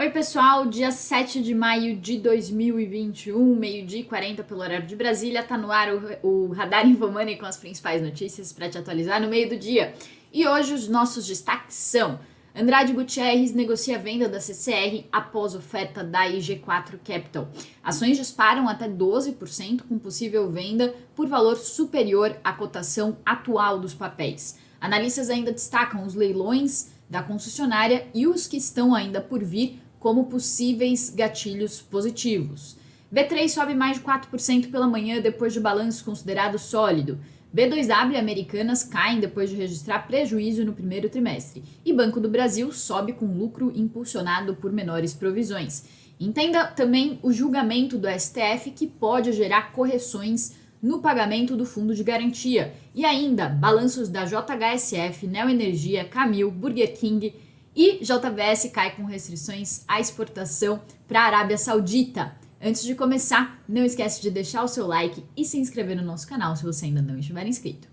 Oi, pessoal, dia 7 de maio de 2021, meio-dia e 40 pelo horário de Brasília, tá no ar o, o Radar Infomoney com as principais notícias para te atualizar no meio do dia. E hoje os nossos destaques são: Andrade Gutierrez negocia a venda da CCR após oferta da IG4 Capital. Ações disparam até 12% com possível venda por valor superior à cotação atual dos papéis. Analistas ainda destacam os leilões da concessionária e os que estão ainda por vir como possíveis gatilhos positivos. B3 sobe mais de 4% pela manhã depois de balanço considerado sólido. B2W e Americanas caem depois de registrar prejuízo no primeiro trimestre. E Banco do Brasil sobe com lucro impulsionado por menores provisões. Entenda também o julgamento do STF que pode gerar correções no pagamento do fundo de garantia. E ainda, balanços da JHSF, Neoenergia, Camil, Burger King e JBS cai com restrições à exportação para a Arábia Saudita. Antes de começar, não esquece de deixar o seu like e se inscrever no nosso canal se você ainda não estiver inscrito.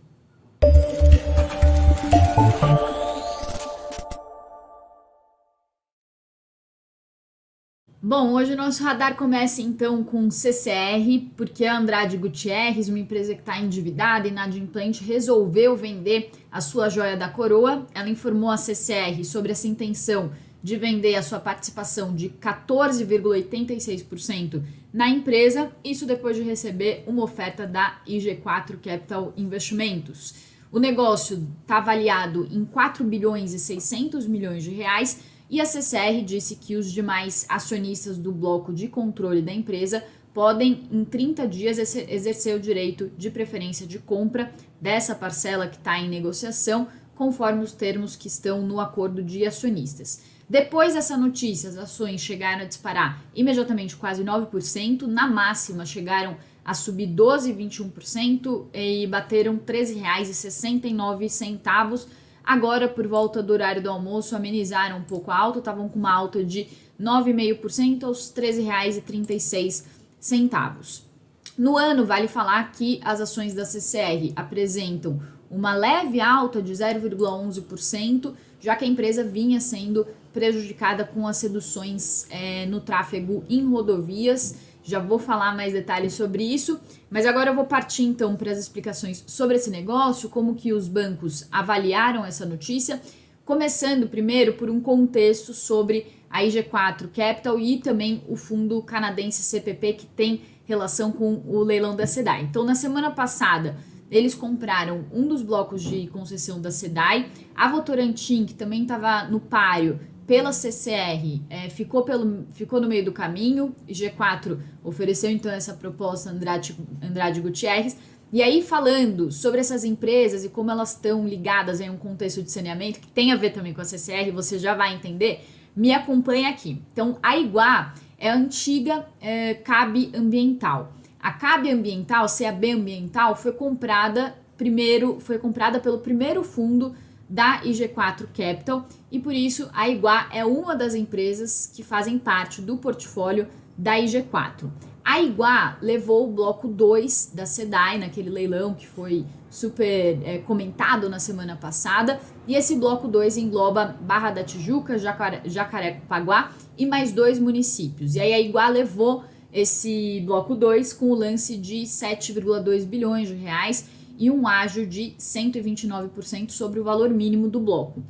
Bom, hoje o nosso radar começa então com CCR, porque a Andrade Gutierrez, uma empresa que está endividada e inadimplente, resolveu vender a sua joia da coroa. Ela informou a CCR sobre essa intenção de vender a sua participação de 14,86% na empresa, isso depois de receber uma oferta da IG4 Capital Investimentos. O negócio está avaliado em 4 bilhões e 600 milhões de reais e a CCR disse que os demais acionistas do bloco de controle da empresa podem, em 30 dias, exercer o direito de preferência de compra dessa parcela que está em negociação, conforme os termos que estão no acordo de acionistas. Depois dessa notícia, as ações chegaram a disparar imediatamente quase 9%, na máxima chegaram a subir 12,21% e bateram R$ 13,69 Agora, por volta do horário do almoço, amenizaram um pouco a alta, estavam com uma alta de 9,5% aos R$ 13,36. No ano, vale falar que as ações da CCR apresentam uma leve alta de 0,11%, já que a empresa vinha sendo prejudicada com as reduções é, no tráfego em rodovias já vou falar mais detalhes sobre isso, mas agora eu vou partir então para as explicações sobre esse negócio, como que os bancos avaliaram essa notícia, começando primeiro por um contexto sobre a IG4 Capital e também o fundo canadense CPP que tem relação com o leilão da SEDAI. Então, na semana passada, eles compraram um dos blocos de concessão da SEDAI, a Votorantim, que também estava no páreo, pela CCR é, ficou, pelo, ficou no meio do caminho, G4 ofereceu então essa proposta Andrade, Andrade Gutierrez, e aí falando sobre essas empresas e como elas estão ligadas em um contexto de saneamento, que tem a ver também com a CCR, você já vai entender, me acompanha aqui. Então, a Iguá é a antiga é, CAB Ambiental. A CAB Ambiental, CAB Ambiental, foi comprada primeiro, foi comprada pelo primeiro fundo da IG4 Capital e por isso a Iguá é uma das empresas que fazem parte do portfólio da IG4. A Iguá levou o bloco 2 da SEDAI naquele leilão que foi super é, comentado na semana passada. E esse bloco 2 engloba Barra da Tijuca, Jacare, Jacarepaguá e mais dois municípios. E aí a Iguá levou esse bloco 2 com o lance de 7,2 bilhões de reais e um ágio de 129% sobre o valor mínimo do bloco.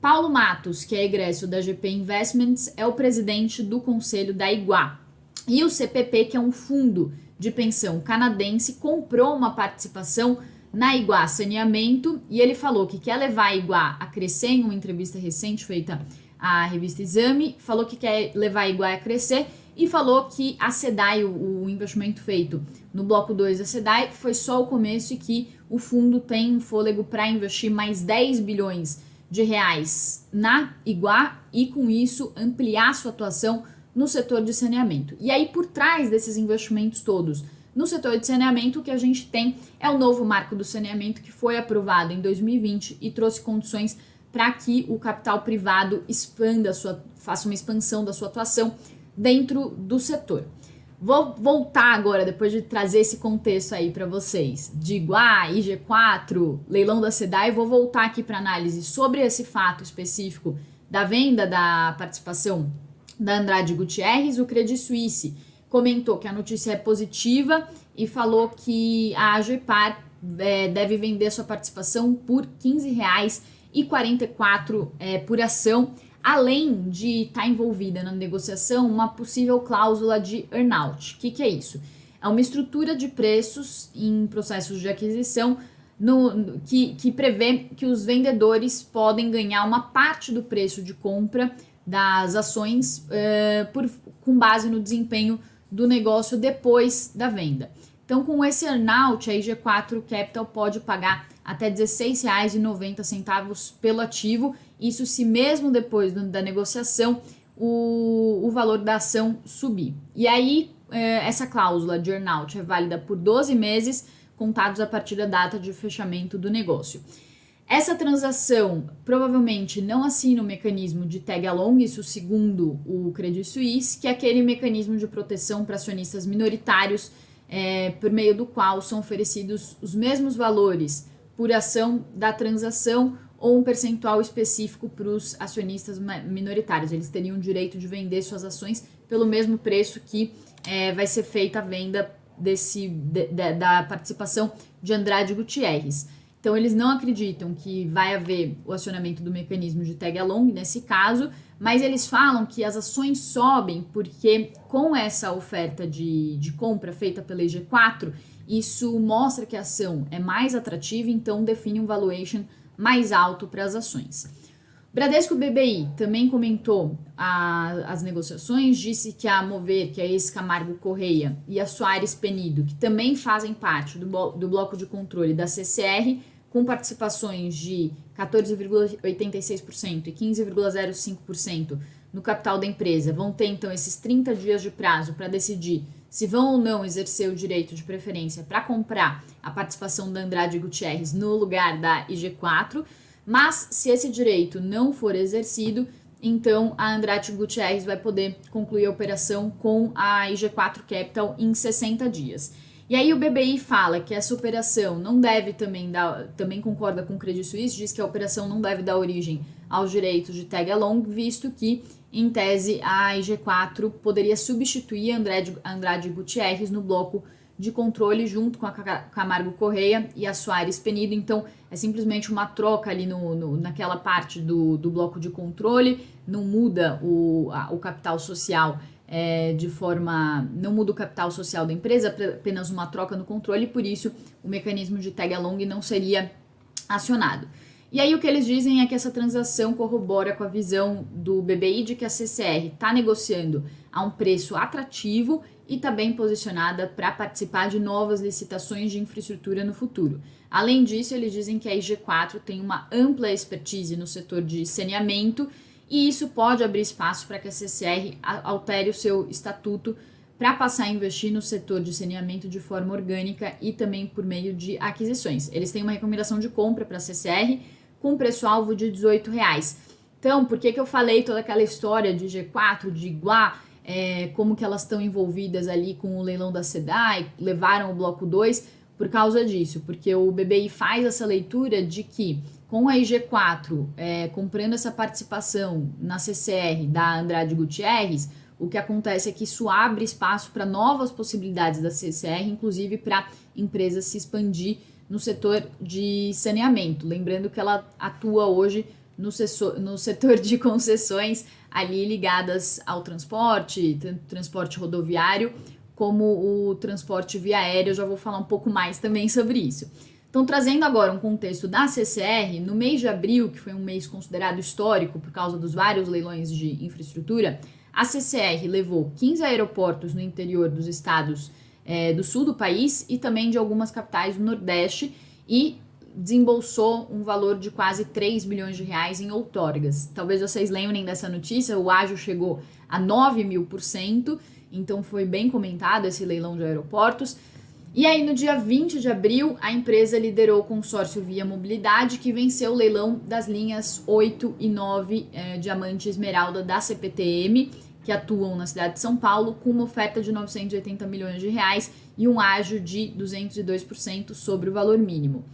Paulo Matos, que é egresso da GP Investments, é o presidente do conselho da Iguá. E o CPP, que é um fundo de pensão canadense, comprou uma participação na Iguá Saneamento e ele falou que quer levar a Iguá a crescer em uma entrevista recente feita à revista Exame, falou que quer levar a Iguá a crescer e falou que a SEDAI, o, investimento feito no bloco 2 da SEDAI, foi só o começo e que o fundo tem um fôlego para investir mais 10 bilhões de reais na Iguá e com isso ampliar sua atuação no setor de saneamento. E aí por trás desses investimentos todos no setor de saneamento, o que a gente tem é o novo marco do saneamento que foi aprovado em 2020 e trouxe condições para que o capital privado expanda sua, faça uma expansão da sua atuação dentro do setor. Vou voltar agora, depois de trazer esse contexto aí para vocês, de Iguá, IG4, leilão da SEDAI, vou voltar aqui para análise sobre esse fato específico da venda da participação da Andrade Gutierrez, o Credit Suisse comentou que a notícia é positiva e falou que a AGPAR é, deve vender sua participação por R$ 15,44 é, por ação, além de estar tá envolvida na negociação uma possível cláusula de earnout. O que, que é isso? É uma estrutura de preços em processos de aquisição no, que, que prevê que os vendedores podem ganhar uma parte do preço de compra das ações uh, por, com base no desempenho do negócio depois da venda. Então, com esse earnout, a IG4 Capital pode pagar até R$ 16,90 pelo ativo, isso se mesmo depois da negociação o, o valor da ação subir. E aí, eh, essa cláusula de earnout é válida por 12 meses, contados a partir da data de fechamento do negócio. Essa transação provavelmente não assina o mecanismo de tag along, isso segundo o Credit Suisse, que é aquele mecanismo de proteção para acionistas minoritários é, por meio do qual são oferecidos os mesmos valores por ação da transação ou um percentual específico para os acionistas minoritários. Eles teriam o direito de vender suas ações pelo mesmo preço que é, vai ser feita a venda desse, de, de, da participação de Andrade Gutierrez. Então, eles não acreditam que vai haver o acionamento do mecanismo de tag along nesse caso, mas eles falam que as ações sobem porque, com essa oferta de, de compra feita pela EG4, isso mostra que a ação é mais atrativa, então define um valuation mais alto para as ações. Bradesco BBI também comentou a, as negociações, disse que a Mover, que é esse Camargo Correia, e a Soares Penido, que também fazem parte do, do bloco de controle da CCR, com participações de 14,86% e 15,05% no capital da empresa, vão ter então esses 30 dias de prazo para decidir se vão ou não exercer o direito de preferência para comprar a participação da Andrade Gutierrez no lugar da IG4. Mas se esse direito não for exercido, então a Andrade Gutierrez vai poder concluir a operação com a IG4 Capital em 60 dias. E aí o BBI fala que essa operação não deve também dar, também concorda com o Credit Suisse, diz que a operação não deve dar origem aos direitos de tag along, visto que, em tese, a IG4 poderia substituir Andrade, Andrade Gutierrez no bloco de controle junto com a Camargo Correia e a Soares Penido. Então, é simplesmente uma troca ali no, no, naquela parte do, do bloco de controle, não muda o, a, o capital social é, de forma. não muda o capital social da empresa, apenas uma troca no controle, por isso o mecanismo de tag along não seria acionado. E aí o que eles dizem é que essa transação corrobora com a visão do BBI de que a CCR está negociando a um preço atrativo e está bem posicionada para participar de novas licitações de infraestrutura no futuro. Além disso, eles dizem que a IG4 tem uma ampla expertise no setor de saneamento e isso pode abrir espaço para que a CCR altere o seu estatuto para passar a investir no setor de saneamento de forma orgânica e também por meio de aquisições. Eles têm uma recomendação de compra para a CCR com preço-alvo de R$ reais. Então, por que, que eu falei toda aquela história de G4, de Iguá, é, como que elas estão envolvidas ali com o leilão da SEDAI, levaram o bloco 2 por causa disso, porque o BBI faz essa leitura de que com a IG4 é, comprando essa participação na CCR da Andrade Gutierrez, o que acontece é que isso abre espaço para novas possibilidades da CCR, inclusive para empresas se expandir no setor de saneamento. Lembrando que ela atua hoje no, no setor de concessões ali ligadas ao transporte, transporte rodoviário como o transporte via aéreo. Eu já vou falar um pouco mais também sobre isso. Então, trazendo agora um contexto da CCR, no mês de abril, que foi um mês considerado histórico por causa dos vários leilões de infraestrutura, a CCR levou 15 aeroportos no interior dos estados é, do sul do país e também de algumas capitais do Nordeste e desembolsou um valor de quase 3 bilhões de reais em outorgas. Talvez vocês lembrem dessa notícia, o ágio chegou a 9 mil por cento, então foi bem comentado esse leilão de aeroportos. E aí, no dia 20 de abril, a empresa liderou o consórcio Via Mobilidade, que venceu o leilão das linhas 8 e 9 eh, Diamante Esmeralda da CPTM, que atuam na cidade de São Paulo, com uma oferta de 980 milhões de reais e um ágio de 202% sobre o valor mínimo.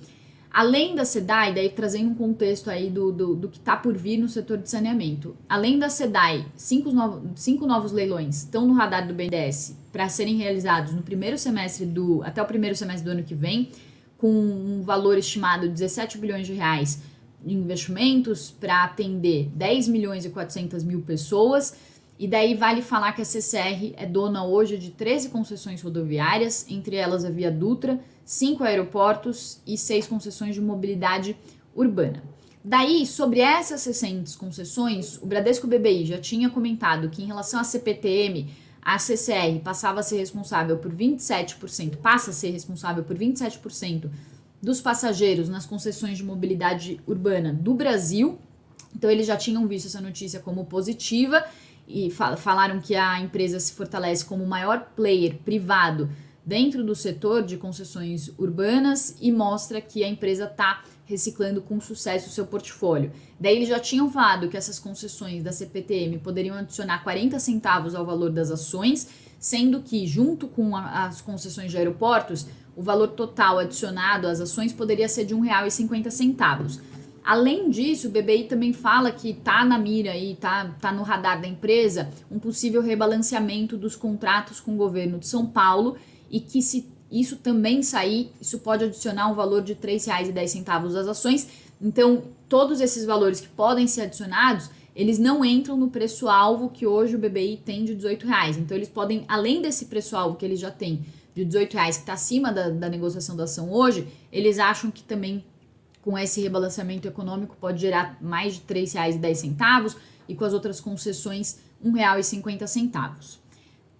Além da SEDAI, daí trazendo um contexto aí do, do, do que está por vir no setor de saneamento. Além da SEDAI, cinco, novo, cinco novos leilões estão no radar do BNDES para serem realizados no primeiro semestre do. até o primeiro semestre do ano que vem, com um valor estimado de 17 bilhões de reais de investimentos para atender 10 milhões e 400 mil pessoas. E daí vale falar que a CCR é dona hoje de 13 concessões rodoviárias, entre elas a Via Dutra, cinco aeroportos e seis concessões de mobilidade urbana. Daí, sobre essas recentes concessões, o Bradesco BBI já tinha comentado que em relação à CPTM, a CCR passava a ser responsável por 27%, passa a ser responsável por 27% dos passageiros nas concessões de mobilidade urbana do Brasil. Então, eles já tinham visto essa notícia como positiva e falaram que a empresa se fortalece como o maior player privado dentro do setor de concessões urbanas e mostra que a empresa está reciclando com sucesso o seu portfólio. Daí eles já tinham falado que essas concessões da CPTM poderiam adicionar 40 centavos ao valor das ações, sendo que, junto com a, as concessões de aeroportos, o valor total adicionado às ações poderia ser de R$ 1,50. Além disso, o BBI também fala que está na mira e está tá no radar da empresa um possível rebalanceamento dos contratos com o governo de São Paulo e que se isso também sair, isso pode adicionar um valor de R$ 3,10 às ações. Então, todos esses valores que podem ser adicionados, eles não entram no preço-alvo que hoje o BBI tem de R$ reais. Então, eles podem, além desse preço-alvo que eles já têm de R$ reais, que está acima da, da negociação da ação hoje, eles acham que também com esse rebalanceamento econômico pode gerar mais de R$ 3,10 e com as outras concessões R$ 1,50.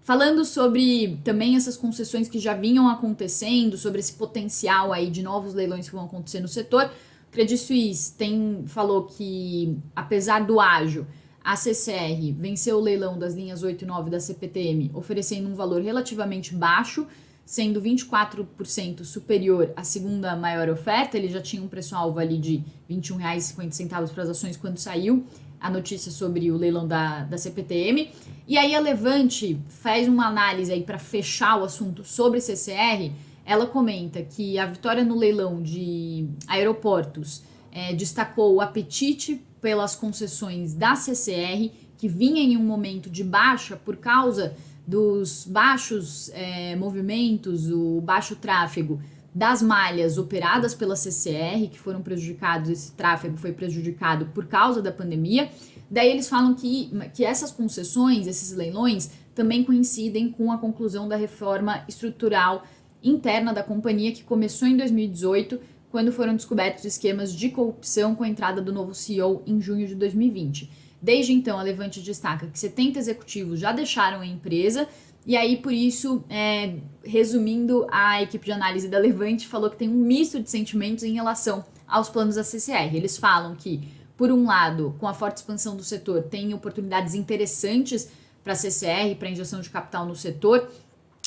Falando sobre também essas concessões que já vinham acontecendo, sobre esse potencial aí de novos leilões que vão acontecer no setor, Credit Suisse tem, falou que, apesar do ágio, a CCR venceu o leilão das linhas 8 e 9 da CPTM, oferecendo um valor relativamente baixo, sendo 24% superior à segunda maior oferta. Ele já tinha um preço-alvo ali de R$ 21,50 para as ações quando saiu a notícia sobre o leilão da, da CPTM. E aí a Levante faz uma análise aí para fechar o assunto sobre CCR. Ela comenta que a vitória no leilão de aeroportos é, destacou o apetite pelas concessões da CCR, que vinha em um momento de baixa por causa dos baixos é, movimentos, o baixo tráfego das malhas operadas pela CCR, que foram prejudicados, esse tráfego foi prejudicado por causa da pandemia. Daí eles falam que, que essas concessões, esses leilões, também coincidem com a conclusão da reforma estrutural interna da companhia, que começou em 2018, quando foram descobertos esquemas de corrupção com a entrada do novo CEO em junho de 2020. Desde então, a Levante destaca que 70 executivos já deixaram a empresa e aí, por isso, é, resumindo, a equipe de análise da Levante falou que tem um misto de sentimentos em relação aos planos da CCR. Eles falam que, por um lado, com a forte expansão do setor, tem oportunidades interessantes para a CCR, para injeção de capital no setor.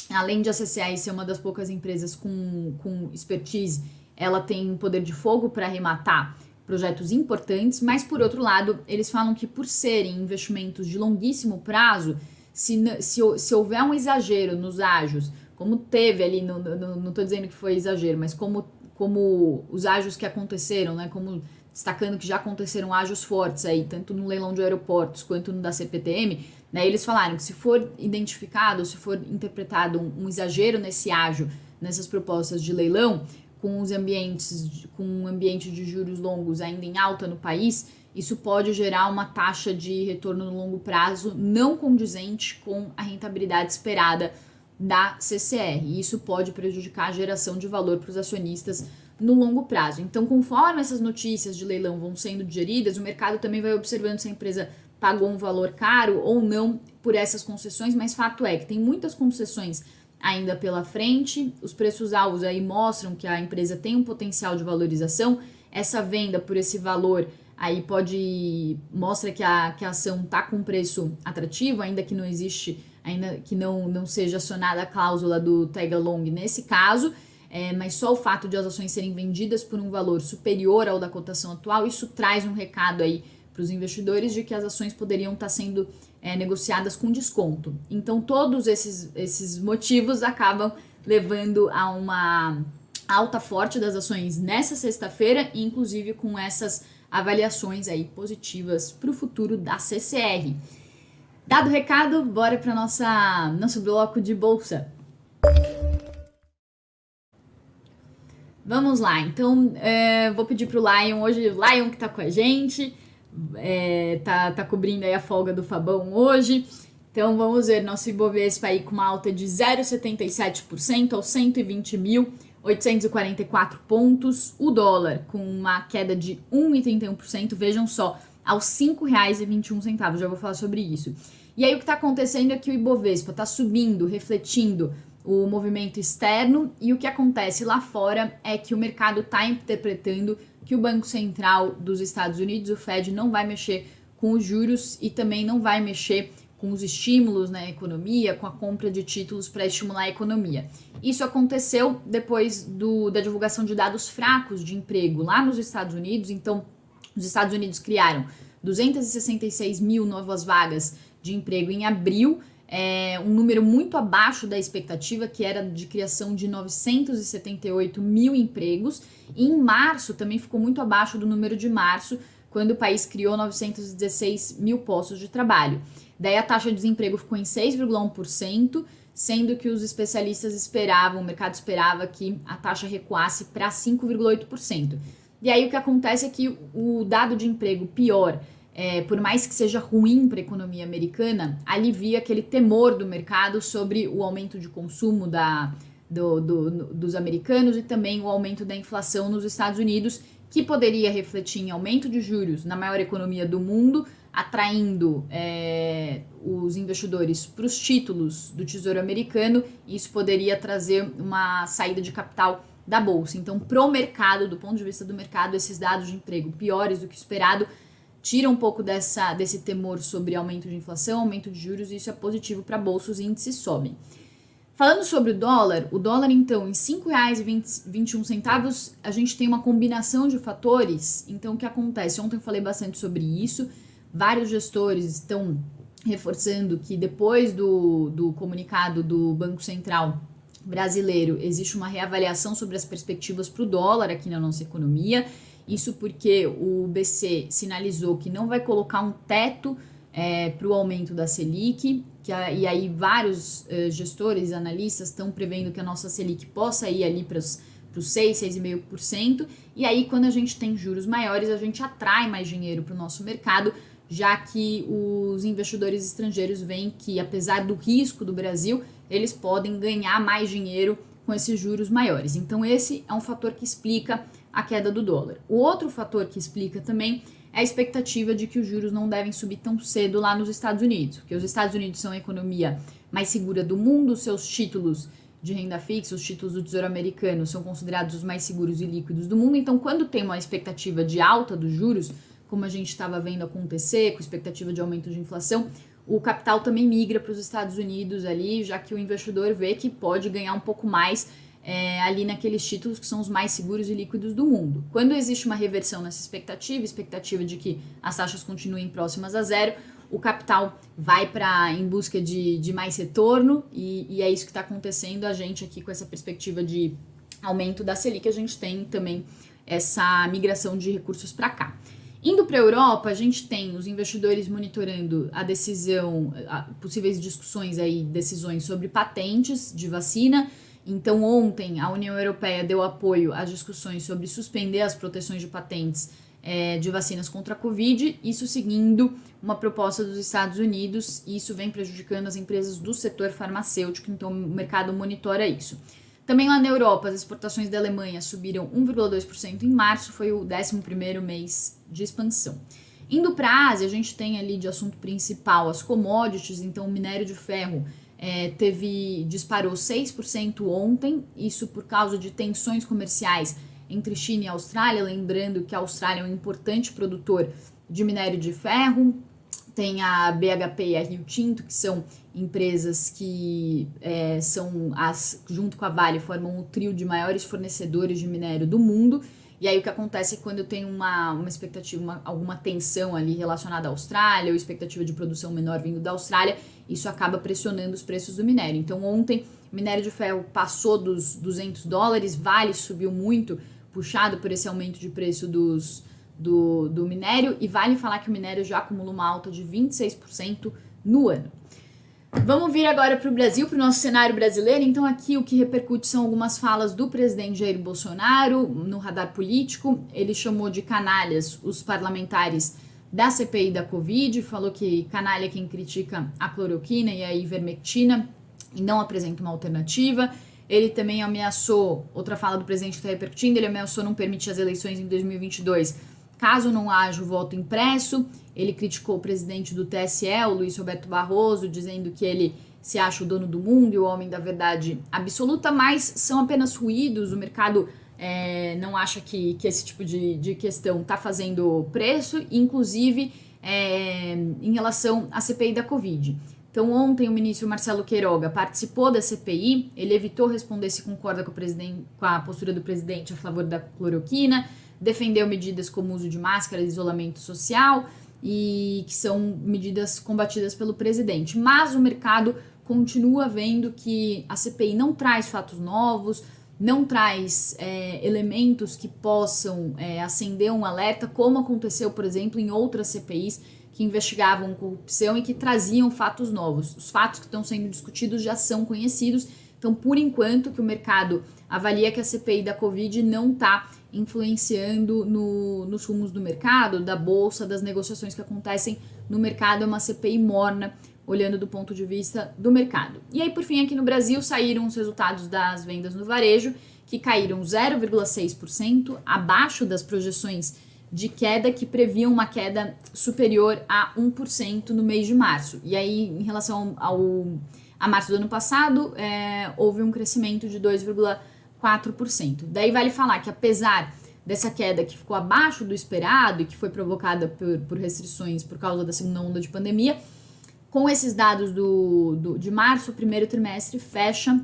Além de a CCR ser uma das poucas empresas com, com expertise, ela tem poder de fogo para arrematar projetos importantes, mas por outro lado, eles falam que por serem investimentos de longuíssimo prazo, se, se, se houver um exagero nos ágios, como teve ali, no, no, não estou dizendo que foi exagero, mas como, como os ágios que aconteceram, né, como destacando que já aconteceram ágios fortes aí, tanto no leilão de aeroportos quanto no da CPTM, né, eles falaram que se for identificado, se for interpretado um, um exagero nesse ágio, nessas propostas de leilão, com os ambientes, com um ambiente de juros longos ainda em alta no país, isso pode gerar uma taxa de retorno no longo prazo não condizente com a rentabilidade esperada da CCR. E isso pode prejudicar a geração de valor para os acionistas no longo prazo. Então, conforme essas notícias de leilão vão sendo digeridas, o mercado também vai observando se a empresa pagou um valor caro ou não por essas concessões, mas fato é que tem muitas concessões ainda pela frente, os preços alvos aí mostram que a empresa tem um potencial de valorização, essa venda por esse valor aí pode mostra que a, que a ação está com preço atrativo, ainda que não existe, ainda que não, não seja acionada a cláusula do tag along nesse caso, é, mas só o fato de as ações serem vendidas por um valor superior ao da cotação atual, isso traz um recado aí para os investidores de que as ações poderiam estar tá sendo é, negociadas com desconto. Então todos esses, esses motivos acabam levando a uma alta forte das ações nessa sexta-feira, inclusive com essas avaliações aí positivas para o futuro da CCR. Dado o recado, bora para nossa nosso bloco de bolsa. Vamos lá, então é, vou pedir pro Lion hoje, Lion que tá com a gente, é, tá, tá cobrindo aí a folga do Fabão hoje. Então vamos ver nosso Ibovespa aí com uma alta de 0,77% aos 120.844 pontos. O dólar com uma queda de 1,31%, vejam só, aos R$ 5,21. Já vou falar sobre isso. E aí o que está acontecendo é que o Ibovespa está subindo, refletindo o movimento externo e o que acontece lá fora é que o mercado está interpretando que o Banco Central dos Estados Unidos, o Fed, não vai mexer com os juros e também não vai mexer com os estímulos na economia, com a compra de títulos para estimular a economia. Isso aconteceu depois do, da divulgação de dados fracos de emprego lá nos Estados Unidos. Então, os Estados Unidos criaram 266 mil novas vagas de emprego em abril é, um número muito abaixo da expectativa, que era de criação de 978 mil empregos. E em março também ficou muito abaixo do número de março, quando o país criou 916 mil postos de trabalho. Daí a taxa de desemprego ficou em 6,1%, sendo que os especialistas esperavam, o mercado esperava que a taxa recuasse para 5,8%. E aí o que acontece é que o dado de emprego pior é, por mais que seja ruim para a economia americana, alivia aquele temor do mercado sobre o aumento de consumo da, do, do, dos americanos e também o aumento da inflação nos Estados Unidos, que poderia refletir em aumento de juros na maior economia do mundo, atraindo é, os investidores para os títulos do Tesouro Americano, e isso poderia trazer uma saída de capital da bolsa. Então, para o mercado, do ponto de vista do mercado, esses dados de emprego piores do que esperado tira um pouco dessa, desse temor sobre aumento de inflação, aumento de juros, e isso é positivo para a bolsa, os índices sobem. Falando sobre o dólar, o dólar então em R$ 5,21, a gente tem uma combinação de fatores. Então o que acontece? Ontem eu falei bastante sobre isso. Vários gestores estão reforçando que depois do, do comunicado do Banco Central brasileiro existe uma reavaliação sobre as perspectivas para o dólar aqui na nossa economia isso porque o BC sinalizou que não vai colocar um teto é, para o aumento da Selic, que a, e aí vários uh, gestores, analistas estão prevendo que a nossa Selic possa ir ali para os 6, 6,5%, e aí quando a gente tem juros maiores, a gente atrai mais dinheiro para o nosso mercado, já que os investidores estrangeiros veem que, apesar do risco do Brasil, eles podem ganhar mais dinheiro com esses juros maiores. Então, esse é um fator que explica a queda do dólar. O outro fator que explica também é a expectativa de que os juros não devem subir tão cedo lá nos Estados Unidos, porque os Estados Unidos são a economia mais segura do mundo, seus títulos de renda fixa, os títulos do Tesouro Americano são considerados os mais seguros e líquidos do mundo. Então, quando tem uma expectativa de alta dos juros, como a gente estava vendo acontecer, com expectativa de aumento de inflação, o capital também migra para os Estados Unidos ali, já que o investidor vê que pode ganhar um pouco mais é, ali naqueles títulos que são os mais seguros e líquidos do mundo. Quando existe uma reversão nessa expectativa, expectativa de que as taxas continuem próximas a zero, o capital vai para em busca de, de mais retorno e, e é isso que está acontecendo. A gente aqui com essa perspectiva de aumento da Selic, a gente tem também essa migração de recursos para cá. Indo para a Europa, a gente tem os investidores monitorando a decisão, a, possíveis discussões aí, decisões sobre patentes de vacina então, ontem, a União Europeia deu apoio às discussões sobre suspender as proteções de patentes é, de vacinas contra a Covid, isso seguindo uma proposta dos Estados Unidos, e isso vem prejudicando as empresas do setor farmacêutico, então o mercado monitora isso. Também lá na Europa, as exportações da Alemanha subiram 1,2% em março, foi o 11º mês de expansão. Indo para a Ásia, a gente tem ali de assunto principal as commodities, então o minério de ferro é, teve disparou 6% ontem, isso por causa de tensões comerciais entre China e Austrália, lembrando que a Austrália é um importante produtor de minério de ferro, tem a BHP e a Rio Tinto, que são empresas que é, são as, junto com a Vale, formam o trio de maiores fornecedores de minério do mundo. E aí o que acontece é quando tenho uma, uma expectativa, uma, alguma tensão ali relacionada à Austrália, ou expectativa de produção menor vindo da Austrália, isso acaba pressionando os preços do minério. Então ontem minério de ferro passou dos 200 dólares, Vale subiu muito, puxado por esse aumento de preço dos, do, do minério, e vale falar que o minério já acumula uma alta de 26% no ano. Vamos vir agora para o Brasil, para o nosso cenário brasileiro. Então, aqui o que repercute são algumas falas do presidente Jair Bolsonaro no radar político. Ele chamou de canalhas os parlamentares da CPI da Covid, falou que canalha é quem critica a cloroquina e a ivermectina e não apresenta uma alternativa. Ele também ameaçou, outra fala do presidente que está repercutindo, ele ameaçou não permitir as eleições em 2022 caso não haja o voto impresso. Ele criticou o presidente do TSE, o Luiz Roberto Barroso, dizendo que ele se acha o dono do mundo e o homem da verdade absoluta, mas são apenas ruídos. O mercado é, não acha que, que esse tipo de, de questão está fazendo preço, inclusive é, em relação à CPI da Covid. Então, ontem o ministro Marcelo Queiroga participou da CPI, ele evitou responder se concorda com, com a postura do presidente a favor da cloroquina, defendeu medidas como uso de máscara, isolamento social e que são medidas combatidas pelo presidente. Mas o mercado continua vendo que a CPI não traz fatos novos, não traz é, elementos que possam é, acender um alerta, como aconteceu, por exemplo, em outras CPIs que investigavam corrupção e que traziam fatos novos. Os fatos que estão sendo discutidos já são conhecidos, então, por enquanto, que o mercado avalia que a CPI da Covid não está influenciando no, nos rumos do mercado, da bolsa, das negociações que acontecem no mercado, é uma CPI morna, olhando do ponto de vista do mercado. E aí, por fim, aqui no Brasil saíram os resultados das vendas no varejo, que caíram 0,6%, abaixo das projeções de queda que previam uma queda superior a 1% no mês de março. E aí, em relação ao, a março do ano passado, é, houve um crescimento de 2,4%. Daí vale falar que apesar dessa queda que ficou abaixo do esperado e que foi provocada por, por restrições por causa da segunda onda de pandemia, com esses dados do, do de março, primeiro trimestre fecha,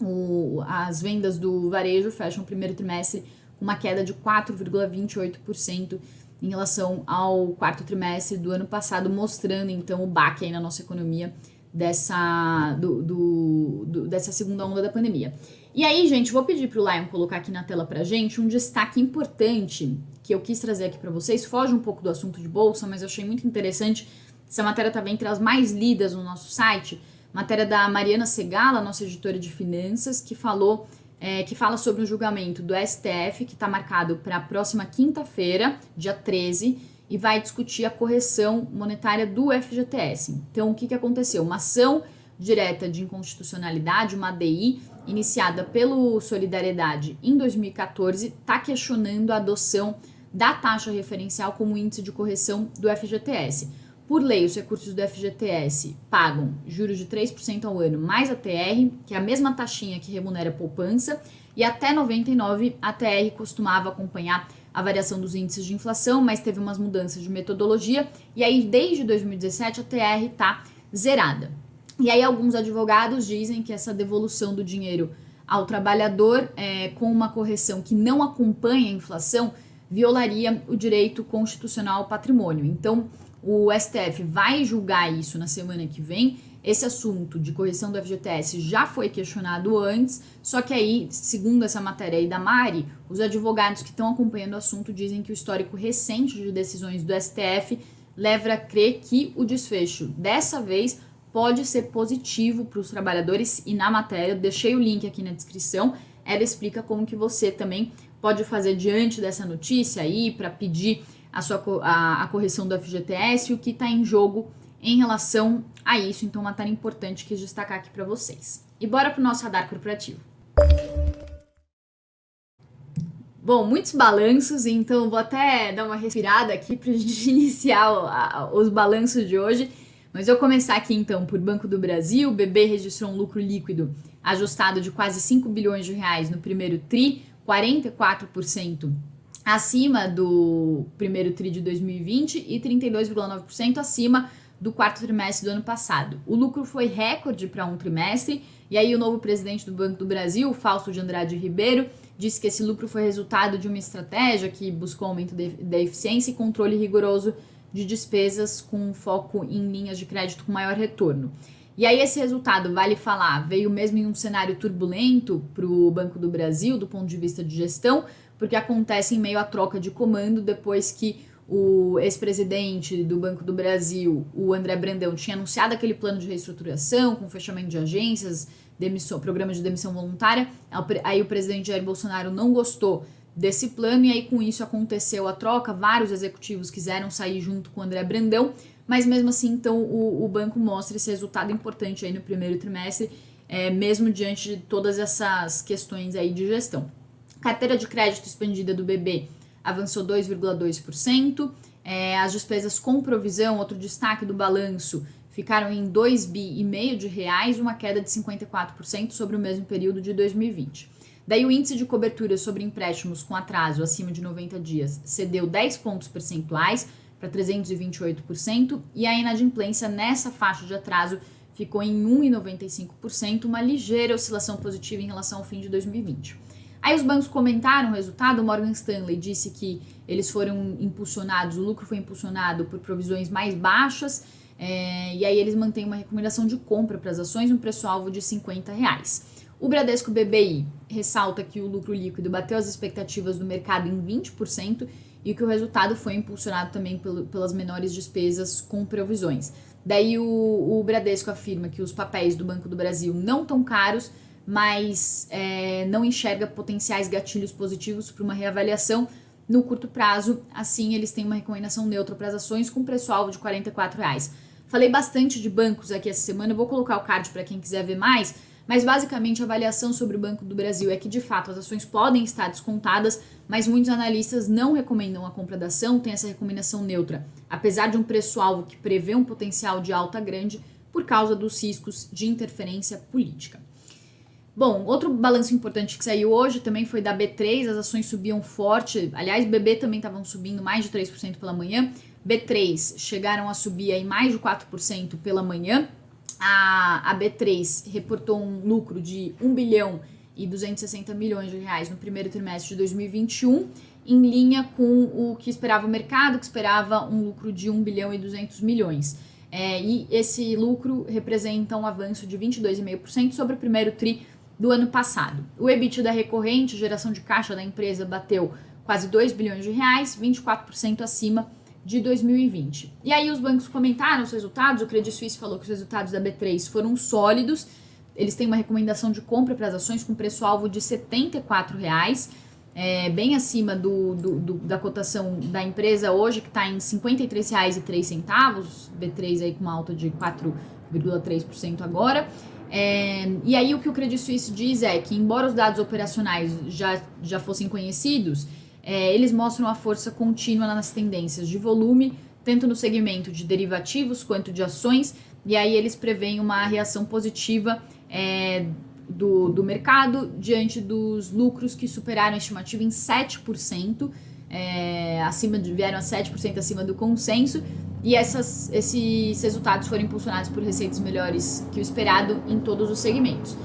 o, as vendas do varejo fecham o primeiro trimestre uma queda de 4,28% em relação ao quarto trimestre do ano passado, mostrando então o baque aí na nossa economia dessa, do, do, do, dessa segunda onda da pandemia. E aí, gente, vou pedir para o Lion colocar aqui na tela para gente um destaque importante que eu quis trazer aqui para vocês. Foge um pouco do assunto de bolsa, mas eu achei muito interessante. Essa matéria está entre as mais lidas no nosso site. Matéria da Mariana Segala, nossa editora de finanças, que falou é, que fala sobre o julgamento do STF, que está marcado para a próxima quinta-feira, dia 13, e vai discutir a correção monetária do FGTS. Então, o que, que aconteceu? Uma ação direta de inconstitucionalidade, uma ADI, iniciada pelo Solidariedade em 2014, está questionando a adoção da taxa referencial como índice de correção do FGTS. Por lei, os recursos do FGTS pagam juros de 3% ao ano mais a TR, que é a mesma taxinha que remunera a poupança, e até 99 a TR costumava acompanhar a variação dos índices de inflação, mas teve umas mudanças de metodologia, e aí desde 2017 a TR está zerada. E aí alguns advogados dizem que essa devolução do dinheiro ao trabalhador é, com uma correção que não acompanha a inflação violaria o direito constitucional ao patrimônio. Então, o STF vai julgar isso na semana que vem. Esse assunto de correção do FGTS já foi questionado antes, só que aí, segundo essa matéria aí da Mari, os advogados que estão acompanhando o assunto dizem que o histórico recente de decisões do STF leva a crer que o desfecho dessa vez pode ser positivo para os trabalhadores e na matéria eu deixei o link aqui na descrição. Ela explica como que você também pode fazer diante dessa notícia aí para pedir a, sua, a, a correção do FGTS e o que está em jogo em relação a isso. Então, uma matéria importante que destacar aqui para vocês. E bora para o nosso radar corporativo. Bom, muitos balanços, então vou até dar uma respirada aqui para a gente iniciar os balanços de hoje. Mas eu começar aqui então por Banco do Brasil. O BB registrou um lucro líquido ajustado de quase 5 bilhões de reais no primeiro TRI, 44% acima do primeiro TRI de 2020 e 32,9% acima do quarto trimestre do ano passado. O lucro foi recorde para um trimestre, e aí o novo presidente do Banco do Brasil, Fausto de Andrade Ribeiro, disse que esse lucro foi resultado de uma estratégia que buscou aumento da eficiência e controle rigoroso de despesas com foco em linhas de crédito com maior retorno. E aí esse resultado, vale falar, veio mesmo em um cenário turbulento para o Banco do Brasil, do ponto de vista de gestão, porque acontece em meio à troca de comando depois que o ex-presidente do Banco do Brasil, o André Brandão, tinha anunciado aquele plano de reestruturação com fechamento de agências, demissão, programa de demissão voluntária. Aí o presidente Jair Bolsonaro não gostou desse plano e aí com isso aconteceu a troca. Vários executivos quiseram sair junto com o André Brandão, mas mesmo assim, então o, o banco mostra esse resultado importante aí no primeiro trimestre, é, mesmo diante de todas essas questões aí de gestão. Carteira de crédito expandida do BB avançou 2,2%. É, as despesas com provisão, outro destaque do balanço, ficaram em 2 bi e meio de reais, uma queda de 54% sobre o mesmo período de 2020. Daí o índice de cobertura sobre empréstimos com atraso acima de 90 dias cedeu 10 pontos percentuais para 328% e a inadimplência nessa faixa de atraso ficou em 1,95%, uma ligeira oscilação positiva em relação ao fim de 2020. Aí os bancos comentaram o resultado, o Morgan Stanley disse que eles foram impulsionados, o lucro foi impulsionado por provisões mais baixas, é, e aí eles mantêm uma recomendação de compra para as ações, um preço-alvo de 50 reais. O Bradesco BBI ressalta que o lucro líquido bateu as expectativas do mercado em 20% e que o resultado foi impulsionado também pelo, pelas menores despesas com provisões. Daí o, o Bradesco afirma que os papéis do Banco do Brasil não tão caros, mas é, não enxerga potenciais gatilhos positivos para uma reavaliação no curto prazo. Assim, eles têm uma recomendação neutra para as ações com preço-alvo de R$ 44,00. Falei bastante de bancos aqui essa semana, eu vou colocar o card para quem quiser ver mais, mas basicamente a avaliação sobre o Banco do Brasil é que de fato as ações podem estar descontadas, mas muitos analistas não recomendam a compra da ação, tem essa recomendação neutra, apesar de um preço-alvo que prevê um potencial de alta grande por causa dos riscos de interferência política. Bom, outro balanço importante que saiu hoje também foi da B3, as ações subiam forte, aliás, BB também estavam subindo mais de 3% pela manhã, B3 chegaram a subir aí mais de 4% pela manhã, a, a B3 reportou um lucro de 1 bilhão e 260 milhões de reais no primeiro trimestre de 2021, em linha com o que esperava o mercado, que esperava um lucro de 1 bilhão e 200 milhões. É, e esse lucro representa um avanço de 22,5% sobre o primeiro tri do ano passado. O EBITDA recorrente, geração de caixa da empresa, bateu quase 2 bilhões de reais, 24% acima de 2020. E aí os bancos comentaram os resultados, o Credit Suisse falou que os resultados da B3 foram sólidos, eles têm uma recomendação de compra para as ações com preço-alvo de 74 reais, é, bem acima do, do, do, da cotação da empresa hoje, que está em R$ 53,03, B3 aí com uma alta de 4,3% agora. É, e aí o que o Credit Suisse diz é que, embora os dados operacionais já, já fossem conhecidos, é, eles mostram a força contínua nas tendências de volume, tanto no segmento de derivativos quanto de ações, e aí eles preveem uma reação positiva é, do, do mercado diante dos lucros que superaram a estimativa em 7%, é, acima de, vieram a 7% acima do consenso, e essas, esses resultados foram impulsionados por receitas melhores que o esperado em todos os segmentos.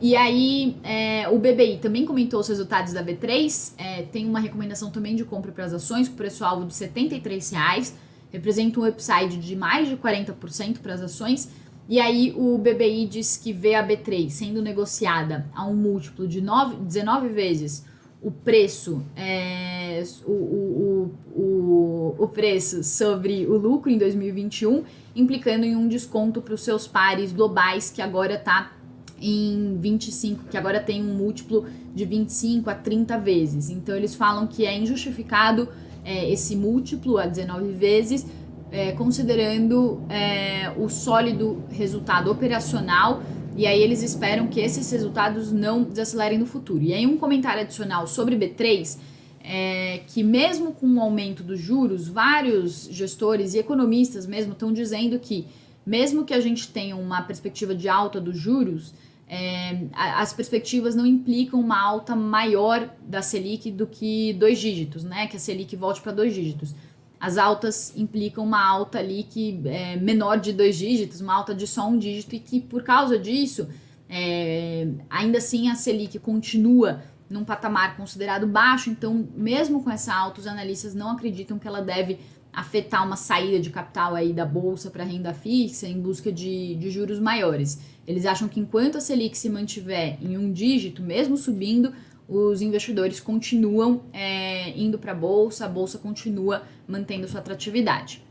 E aí, é, o BBI também comentou os resultados da B3, é, tem uma recomendação também de compra para as ações, com preço-alvo de R$ 73,00, representa um upside de mais de 40% para as ações. E aí, o BBI diz que vê a B3 sendo negociada a um múltiplo de 9, 19 vezes o preço, é, o, o, o, o preço sobre o lucro em 2021, implicando em um desconto para os seus pares globais, que agora está em 25, que agora tem um múltiplo de 25 a 30 vezes. Então eles falam que é injustificado é, esse múltiplo a 19 vezes, é, considerando é, o sólido resultado operacional e aí eles esperam que esses resultados não desacelerem no futuro. E aí um comentário adicional sobre B3 é que mesmo com o aumento dos juros, vários gestores e economistas mesmo estão dizendo que mesmo que a gente tenha uma perspectiva de alta dos juros, é, as perspectivas não implicam uma alta maior da Selic do que dois dígitos, né? Que a Selic volte para dois dígitos. As altas implicam uma alta ali que é menor de dois dígitos, uma alta de só um dígito, e que por causa disso, é, ainda assim a Selic continua num patamar considerado baixo, então mesmo com essa alta, os analistas não acreditam que ela deve afetar uma saída de capital aí da bolsa para renda fixa em busca de, de juros maiores. Eles acham que enquanto a Selic se mantiver em um dígito, mesmo subindo, os investidores continuam é, indo para a bolsa, a bolsa continua mantendo sua atratividade.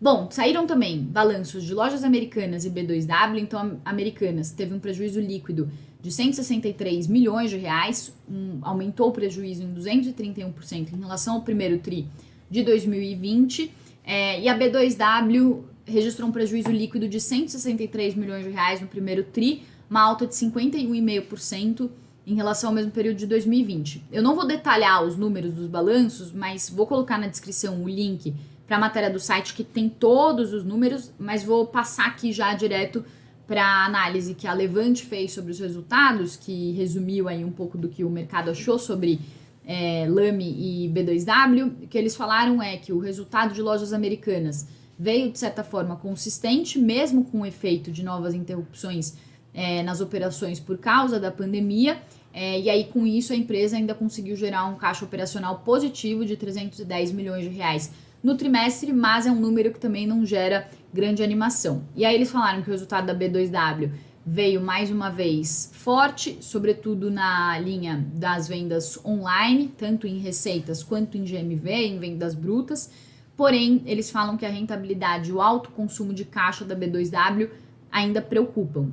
Bom, saíram também balanços de lojas americanas e B2W, então Americanas teve um prejuízo líquido de 163 milhões de reais, um, aumentou o prejuízo em 231% em relação ao primeiro tri de 2020, é, e a B2W registrou um prejuízo líquido de 163 milhões de reais no primeiro tri, uma alta de 51,5% em relação ao mesmo período de 2020. Eu não vou detalhar os números dos balanços, mas vou colocar na descrição o link para a matéria do site que tem todos os números, mas vou passar aqui já direto para a análise que a Levante fez sobre os resultados, que resumiu aí um pouco do que o mercado achou sobre é, Lame e B2W. O que eles falaram é que o resultado de lojas americanas veio, de certa forma, consistente, mesmo com o efeito de novas interrupções é, nas operações por causa da pandemia. É, e aí, com isso, a empresa ainda conseguiu gerar um caixa operacional positivo de 310 milhões de reais no trimestre, mas é um número que também não gera grande animação. E aí eles falaram que o resultado da B2W veio mais uma vez forte, sobretudo na linha das vendas online, tanto em receitas quanto em GMV, em vendas brutas. Porém, eles falam que a rentabilidade e o alto consumo de caixa da B2W ainda preocupam.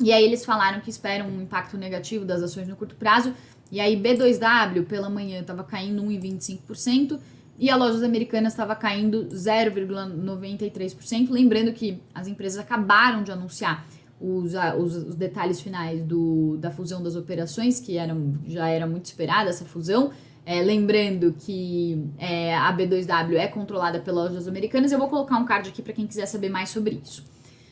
E aí eles falaram que esperam um impacto negativo das ações no curto prazo. E aí B2W pela manhã estava caindo 1,25% e a Lojas Americanas estava caindo 0,93%. Lembrando que as empresas acabaram de anunciar os, os, os, detalhes finais do, da fusão das operações, que eram, já era muito esperada essa fusão. É, lembrando que é, a B2W é controlada pelas lojas americanas. Eu vou colocar um card aqui para quem quiser saber mais sobre isso.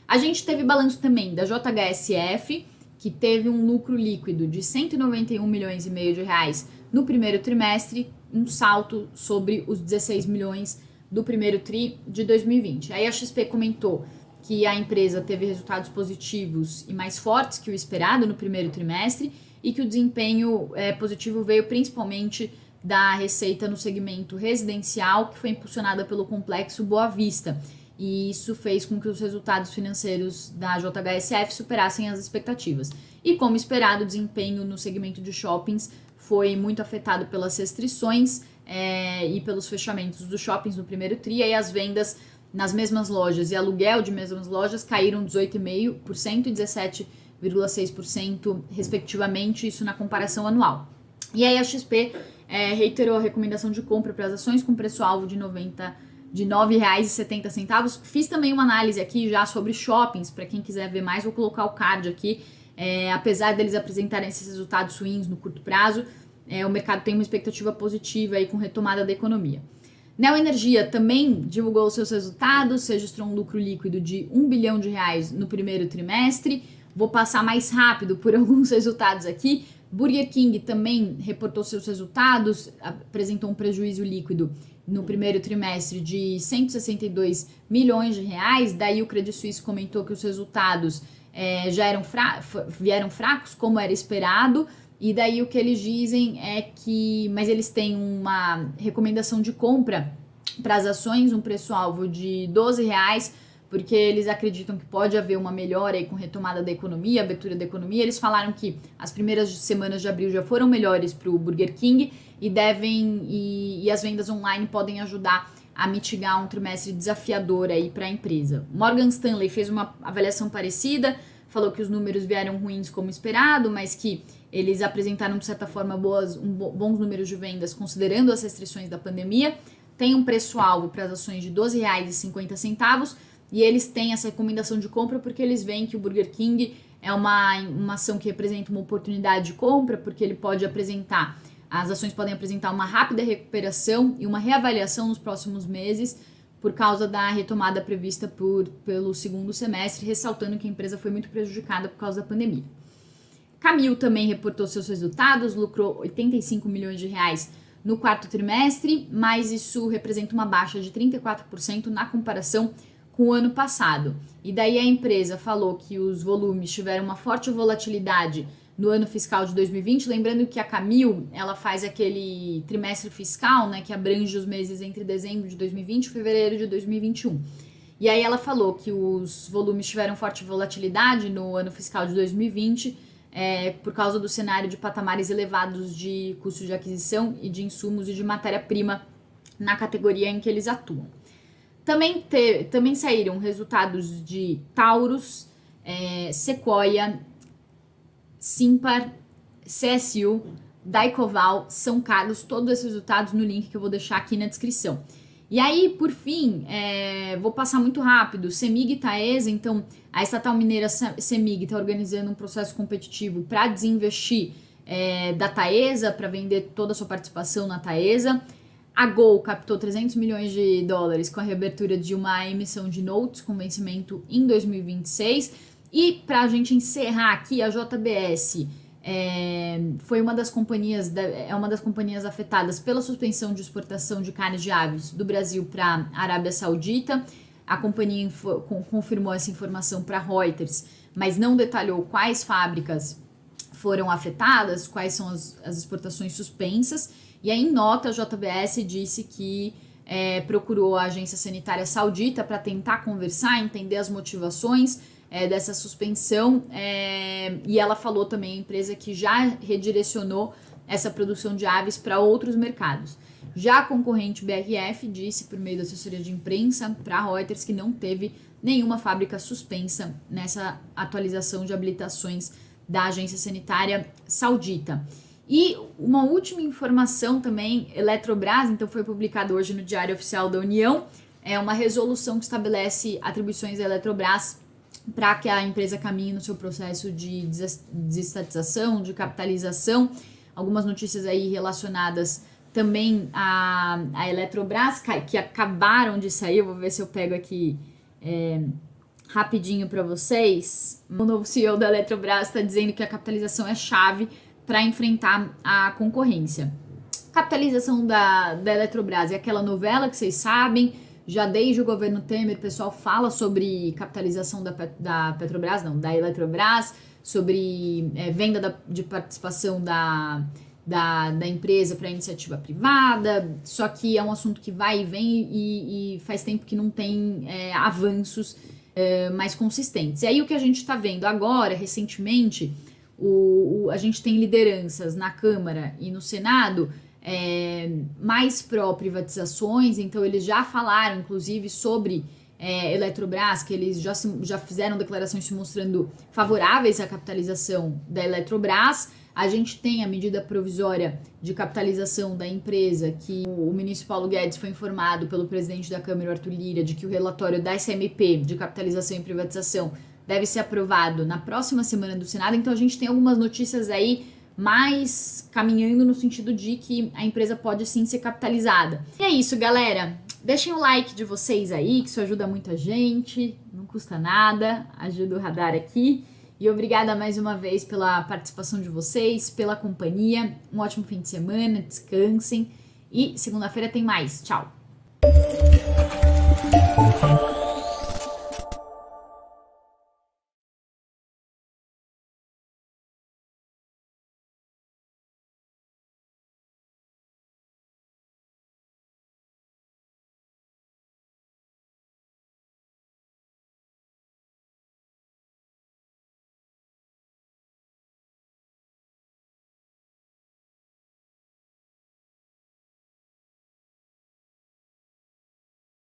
A gente teve balanço também da JHSF, que teve um lucro líquido de 191 milhões e meio de reais no primeiro trimestre, um salto sobre os 16 milhões do primeiro tri de 2020. Aí a XP comentou que a empresa teve resultados positivos e mais fortes que o esperado no primeiro trimestre e que o desempenho é, positivo veio principalmente da receita no segmento residencial, que foi impulsionada pelo complexo Boa Vista e isso fez com que os resultados financeiros da JHSF superassem as expectativas. E como esperado, o desempenho no segmento de shoppings foi muito afetado pelas restrições é, e pelos fechamentos dos shoppings no primeiro TRI, e as vendas nas mesmas lojas e aluguel de mesmas lojas caíram 18,5% e 17,6%, respectivamente, isso na comparação anual. E aí a XP é, reiterou a recomendação de compra para as ações com preço-alvo de 90 de R$ 9,70. Fiz também uma análise aqui já sobre shoppings, para quem quiser ver mais, vou colocar o card aqui. É, apesar deles apresentarem esses resultados ruins no curto prazo, é, o mercado tem uma expectativa positiva aí com retomada da economia. Neo Energia também divulgou seus resultados, registrou um lucro líquido de 1 bilhão de reais no primeiro trimestre. Vou passar mais rápido por alguns resultados aqui. Burger King também reportou seus resultados, apresentou um prejuízo líquido no primeiro trimestre de 162 milhões de reais. Daí o Credit Suisse comentou que os resultados é, já eram fra vieram fracos, como era esperado. E daí o que eles dizem é que, mas eles têm uma recomendação de compra para as ações, um preço-alvo de 12 reais, porque eles acreditam que pode haver uma melhora aí com retomada da economia, abertura da economia. Eles falaram que as primeiras semanas de abril já foram melhores para o Burger King e devem e, e as vendas online podem ajudar a mitigar um trimestre desafiador aí para a empresa. Morgan Stanley fez uma avaliação parecida, falou que os números vieram ruins como esperado, mas que eles apresentaram de certa forma boas, um, bons números de vendas considerando as restrições da pandemia. Tem um preço-alvo para as ações de R$ 12,50 e eles têm essa recomendação de compra porque eles veem que o Burger King é uma, uma ação que representa uma oportunidade de compra, porque ele pode apresentar as ações podem apresentar uma rápida recuperação e uma reavaliação nos próximos meses por causa da retomada prevista por, pelo segundo semestre, ressaltando que a empresa foi muito prejudicada por causa da pandemia. Camil também reportou seus resultados, lucrou 85 milhões de reais no quarto trimestre, mas isso representa uma baixa de 34% na comparação com o ano passado. E daí a empresa falou que os volumes tiveram uma forte volatilidade no ano fiscal de 2020, lembrando que a Camil, ela faz aquele trimestre fiscal, né, que abrange os meses entre dezembro de 2020 e fevereiro de 2021. E aí ela falou que os volumes tiveram forte volatilidade no ano fiscal de 2020, é, por causa do cenário de patamares elevados de custos de aquisição e de insumos e de matéria-prima na categoria em que eles atuam. Também, te, também saíram resultados de Taurus, é, Sequoia, Simpar, CSU, Daicoval, São Carlos, todos esses resultados no link que eu vou deixar aqui na descrição. E aí, por fim, é, vou passar muito rápido. Semig e Taesa, então, a estatal mineira Semig está organizando um processo competitivo para desinvestir é, da Taesa, para vender toda a sua participação na Taesa. A Gol captou 300 milhões de dólares com a reabertura de uma emissão de notes com vencimento em 2026. E para a gente encerrar aqui, a JBS é, foi uma das companhias é uma das companhias afetadas pela suspensão de exportação de carne de aves do Brasil para a Arábia Saudita. A companhia confirmou essa informação para Reuters, mas não detalhou quais fábricas foram afetadas, quais são as, as exportações suspensas. E aí, em nota, a JBS disse que é, procurou a agência sanitária saudita para tentar conversar, entender as motivações é, dessa suspensão. É, e ela falou também, a empresa, que já redirecionou essa produção de aves para outros mercados. Já a concorrente BRF disse, por meio da assessoria de imprensa, para a Reuters que não teve nenhuma fábrica suspensa nessa atualização de habilitações da agência sanitária saudita. E uma última informação também, Eletrobras, então foi publicado hoje no Diário Oficial da União, é uma resolução que estabelece atribuições da Eletrobras para que a empresa caminhe no seu processo de desestatização, de capitalização. Algumas notícias aí relacionadas também a, a Eletrobras, que acabaram de sair. Vou ver se eu pego aqui é, rapidinho para vocês. O novo CEO da Eletrobras está dizendo que a capitalização é chave para enfrentar a concorrência. Capitalização da, da Eletrobras é aquela novela que vocês sabem já desde o governo Temer, o pessoal fala sobre capitalização da, da Petrobras, não, da Eletrobras, sobre é, venda da, de participação da, da, da empresa para iniciativa privada, só que é um assunto que vai e vem e, e faz tempo que não tem é, avanços é, mais consistentes. E aí o que a gente está vendo agora, recentemente, o, o, a gente tem lideranças na Câmara e no Senado é, mais pró-privatizações, então eles já falaram, inclusive, sobre é, Eletrobras, que eles já, se, já fizeram declarações se mostrando favoráveis à capitalização da Eletrobras. A gente tem a medida provisória de capitalização da empresa, que o, ministro Paulo Guedes foi informado pelo presidente da Câmara, Arthur Lira, de que o relatório da SMP de capitalização e privatização deve ser aprovado na próxima semana do Senado. Então a gente tem algumas notícias aí mas caminhando no sentido de que a empresa pode sim ser capitalizada. E é isso, galera. Deixem o like de vocês aí, que isso ajuda muita gente, não custa nada, ajuda o radar aqui. E obrigada mais uma vez pela participação de vocês, pela companhia. Um ótimo fim de semana, descansem. E segunda-feira tem mais. Tchau!